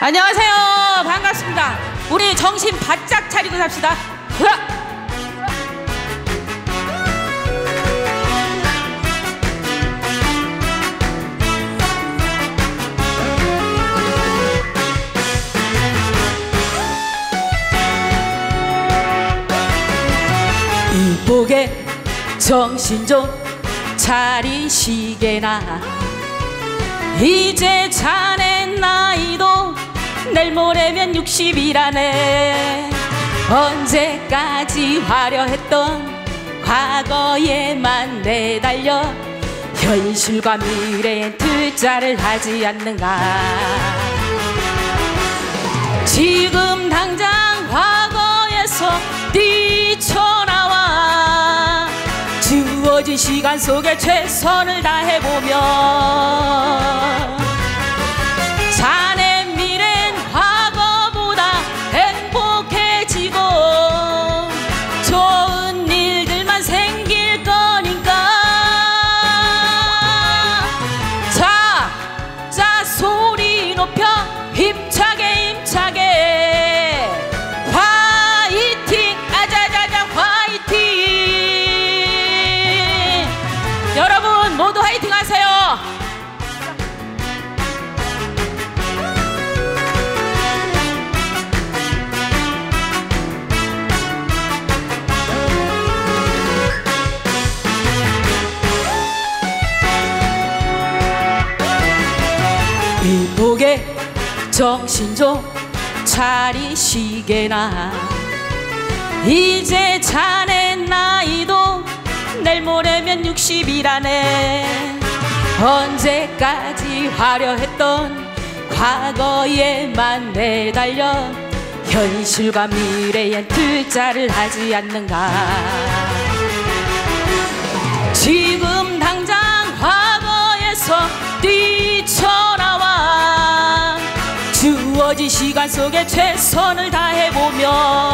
안녕하세요. 반갑습니다. 우리 정신 바짝 차리고 삽시다. 으악! 이쁘게 정신 좀 차리시게나 이제 자네 60이라네 언제까지 화려했던 과거에만 내달려 현실과 미래엔 투자를 하지 않는가? 지금 당장 과거에서 뛰쳐나와 주어진 시간 속에 최선을 다해보면 정신 좀 차리시게나. 이제 자네 나이도 내일 모레면 60이라네. 언제까지 화려했던 과거에만 내달려 현실과 미래엔 투자를 하지 않는가. 지금 당장 과거에서 뛰 시간 속에 최선을 다해보면